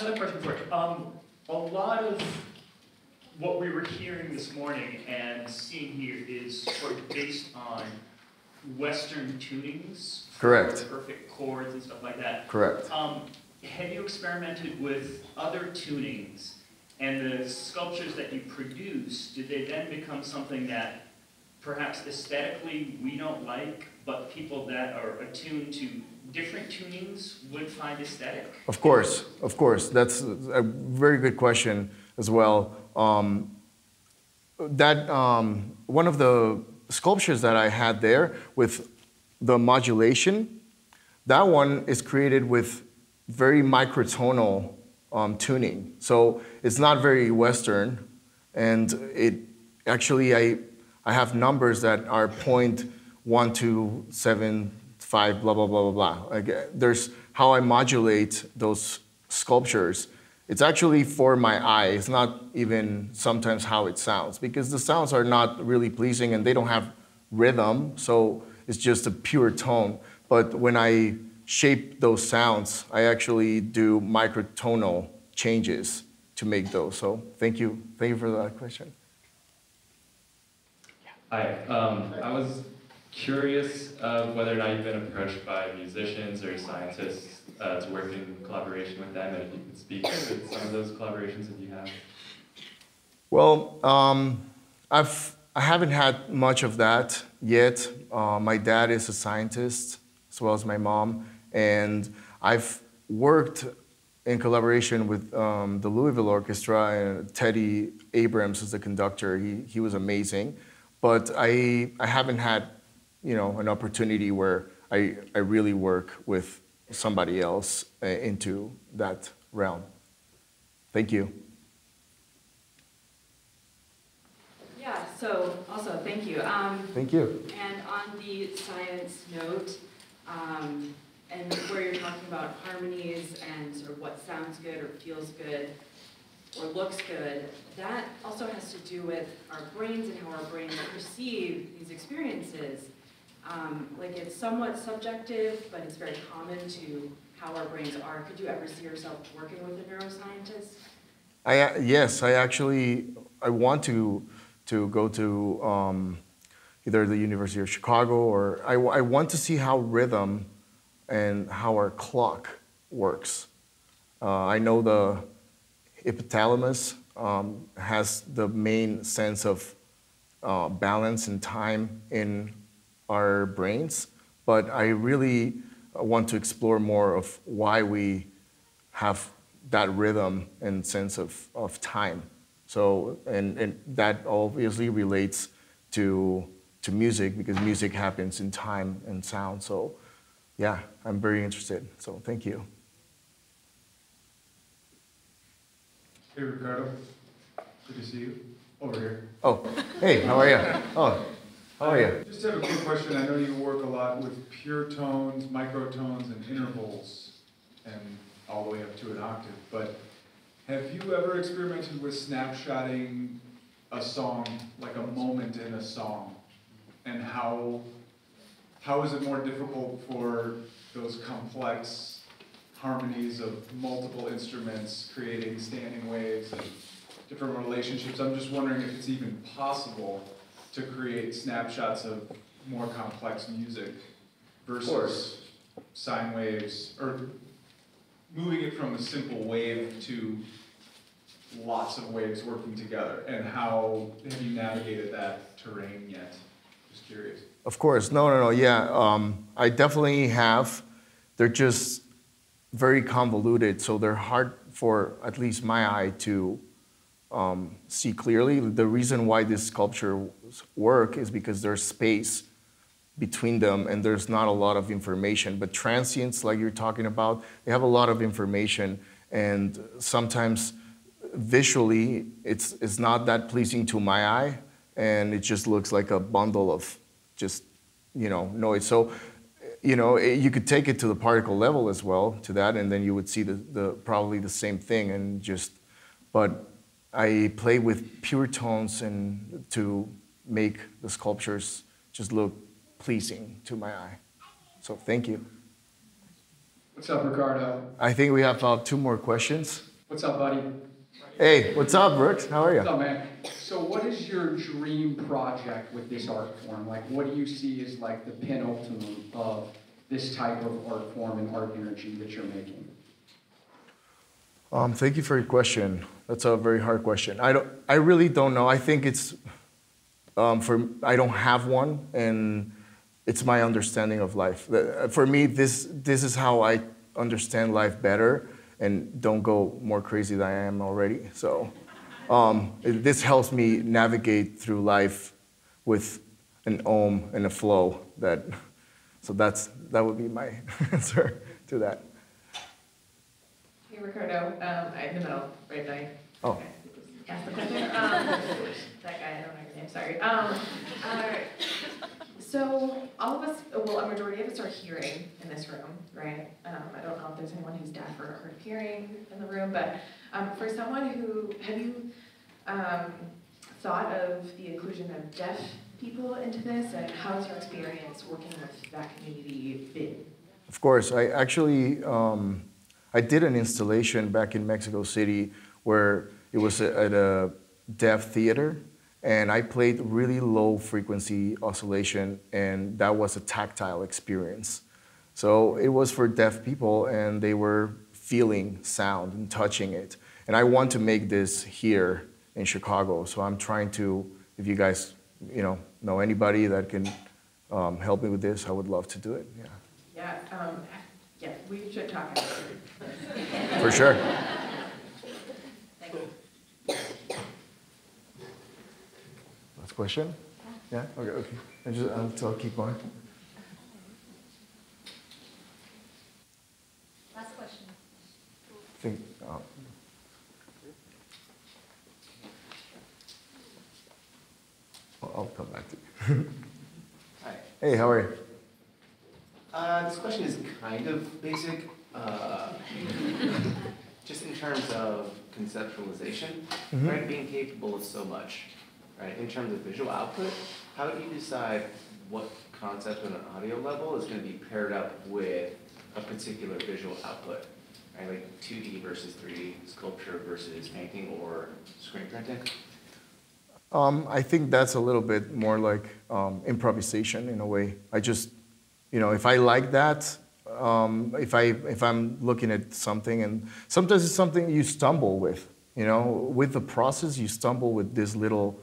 another question for you. Um, a lot of what we were hearing this morning and seeing here is sort of based on Western tunings. Correct. Perfect chords and stuff like that. Correct. Um, have you experimented with other tunings and the sculptures that you produce, did they then become something that perhaps aesthetically we don't like, but people that are attuned to different tunings would find aesthetic? Of course, of course. That's a very good question as well. Um, that um, one of the sculptures that I had there with the modulation, that one is created with very microtonal um, tuning. So it's not very Western, and it actually I I have numbers that are point one two seven five blah blah blah blah blah. Like, uh, there's how I modulate those sculptures. It's actually for my eye. It's not even sometimes how it sounds because the sounds are not really pleasing and they don't have rhythm. So it's just a pure tone. But when I shape those sounds, I actually do microtonal changes to make those. So thank you. Thank you for that question. Hi, um, I was curious of whether or not you've been approached by musicians or scientists uh, to work in collaboration with them, and if you could speak to some of those collaborations that you have. Well, um, I've I haven't had much of that yet. Uh, my dad is a scientist, as well as my mom, and I've worked in collaboration with um, the Louisville Orchestra and Teddy Abrams as the conductor. He, he was amazing, but I, I haven't had, you know, an opportunity where I, I really work with somebody else uh, into that realm. Thank you. Yeah, so also, thank you. Um, Thank you. and on the science note, um, and where you're talking about harmonies and sort of what sounds good or feels good or looks good, that also has to do with our brains and how our brains perceive these experiences. Um, like it's somewhat subjective, but it's very common to how our brains are. Could you ever see yourself working with a neuroscientist? I, yes, I actually I want to to go to um, either the University of Chicago or I, I want to see how rhythm and how our clock works. Uh, I know the hypothalamus um, has the main sense of uh, balance and time in our brains, but I really want to explore more of why we have that rhythm and sense of, of time. So, and, and that obviously relates to, to music because music happens in time and sound. So, yeah, I'm very interested. So, thank you. Hey Ricardo, good to see you. Over here. Oh, hey, how are you? Oh, Oh, are you? Just have a quick question. I know you work a lot with pure tones, microtones, and intervals, and all the way up to an octave. But have you ever experimented with snapshotting a song, like a moment in a song, and how how is it more difficult for those complex harmonies of multiple instruments creating standing waves and different relationships? I'm just wondering if it's even possible to create snapshots of more complex music versus sine waves, or moving it from a simple wave to lots of waves working together, and how have you navigated that terrain yet? Just curious. Of course. No, no, no. Yeah, um, I definitely have. They're just very convoluted, so they're hard for at least my eye to um, see clearly. The reason why these sculptures work is because there's space between them and there's not a lot of information. But transients, like you're talking about, they have a lot of information, and sometimes visually it's, it's not that pleasing to my eye, and it just looks like a bundle of just you know noise. So you know you could take it to the particle level as well to that, and then you would see the, the probably the same thing, and just but I play with pure tones and to make the sculptures just look pleasing to my eye. So thank you. What's up, Ricardo? I think we have uh, two more questions. What's up, buddy? Hey, what's up, Brooks? How are you? What's up, man? So what is your dream project with this art form? Like, what do you see as like the penultimate of this type of art form and art energy that you're making? Um, thank you for your question. That's a very hard question. I don't. I really don't know. I think it's um, for. I don't have one, and it's my understanding of life. For me, this this is how I understand life better, and don't go more crazy than I am already. So, um, this helps me navigate through life with an om and a flow. That. So that's that would be my answer to that. Hey Ricardo, um, I'm in the middle, right now. Oh. Okay. Ask the question. Um, that guy, I don't know your name, sorry. Um, uh, so all of us, well, a majority of us are hearing in this room, right? Um, I don't know if there's anyone who's deaf or hard of hearing in the room, but, um, for someone who, have you, um, thought of the inclusion of deaf people into this? And how's your experience working with that community been? Of course, I actually um, I did an installation back in Mexico City where it was at a deaf theater, and I played really low frequency oscillation, and that was a tactile experience. So it was for deaf people, and they were feeling sound and touching it. And I want to make this here in Chicago, so I'm trying to. If you guys, you know, know anybody that can um, help me with this, I would love to do it. Yeah. Yeah, um, yeah, we should talk after. For sure. Thank you. Last question? Yeah? Okay, okay. I just, I'll, I'll keep going. Last question. think, uh, I'll, I'll come back to you. Hi. Hey, how are you? Uh, this question is kind of basic, uh, just in terms of conceptualization, Mhm. right? Being capable of so much, right? In terms of visual output, how do you decide what concept on an audio level is going to be paired up with a particular visual output, right? Like 2D versus 3D, sculpture versus painting or screen printing? Um, I think that's a little bit more like um, improvisation in a way. I just, you know, if I like that, um, if I if I'm looking at something, and sometimes it's something you stumble with. You know, with the process, you stumble with this little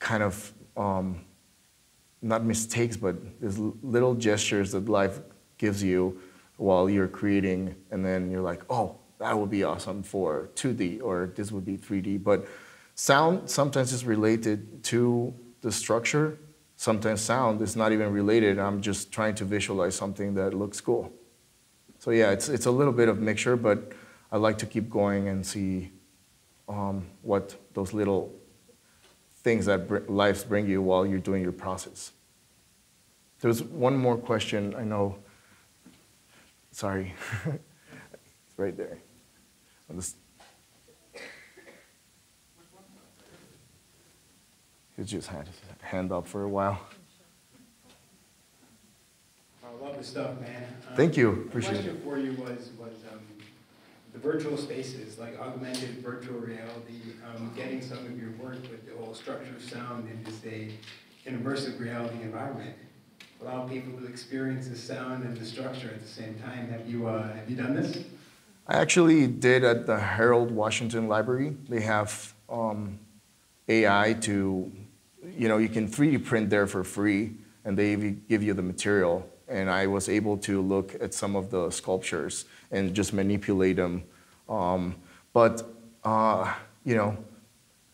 kind of um, not mistakes, but these little gestures that life gives you while you're creating, and then you're like, oh, that would be awesome for 2D, or this would be 3D. But sound sometimes is related to the structure. Sometimes sound is not even related. I'm just trying to visualize something that looks cool. So yeah, it's it's a little bit of mixture, but I like to keep going and see um, what those little things that br- lives bring you while you're doing your process. There's one more question. I know. Sorry, it's right there. I'll just- He just had his hand up for a while. I love the stuff, man. Um, Thank you. Appreciate The question for you was, was um, the virtual spaces, like augmented virtual reality, um, getting some of your work with the whole structure of sound into, say, an immersive reality environment. Allow people to experience the sound and the structure at the same time. Have you, uh, have you done this? I actually did at the Harold Washington Library. They have um, AI to, you know, you can 3D print there for free, and they give you the material. And I was able to look at some of the sculptures and just manipulate them. Um, but, uh, you know,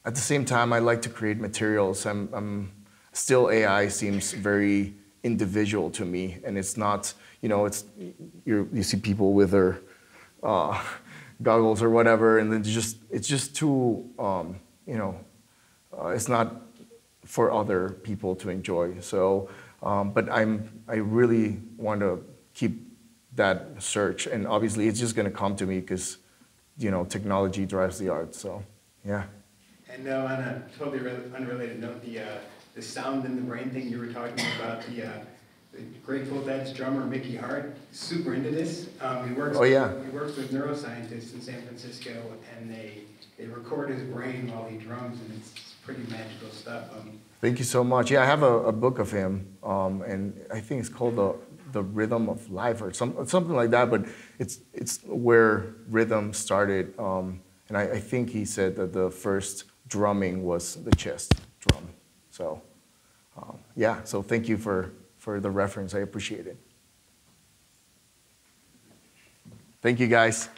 at the same time, I like to create materials. I'm, I'm still AI seems very individual to me, and it's not, you know, it's you you see people with their uh, goggles or whatever, and then just it's just too, um, you know, uh, it's not for other people to enjoy. So, um, but I'm I really want to keep that search, and obviously it's just going to come to me because, you know, technology drives the art. So, yeah. And uh, on a totally re- unrelated note, the, uh, the sound in the brain thing you were talking about, the, uh, the Grateful Dead's drummer Mickey Hart, super into this. Um, he works. Oh, yeah. He works with neuroscientists in San Francisco, and they they record his brain while he drums, and it's pretty magical stuff. Um, Thank you so much. Yeah, I have a, a book of him, um, and I think it's called the the Rhythm of Life or some, something like that. But it's it's where rhythm started, um, and I, I think he said that the first drumming was the chest drum. So, um, yeah. So thank you for for the reference. I appreciate it. Thank you, guys.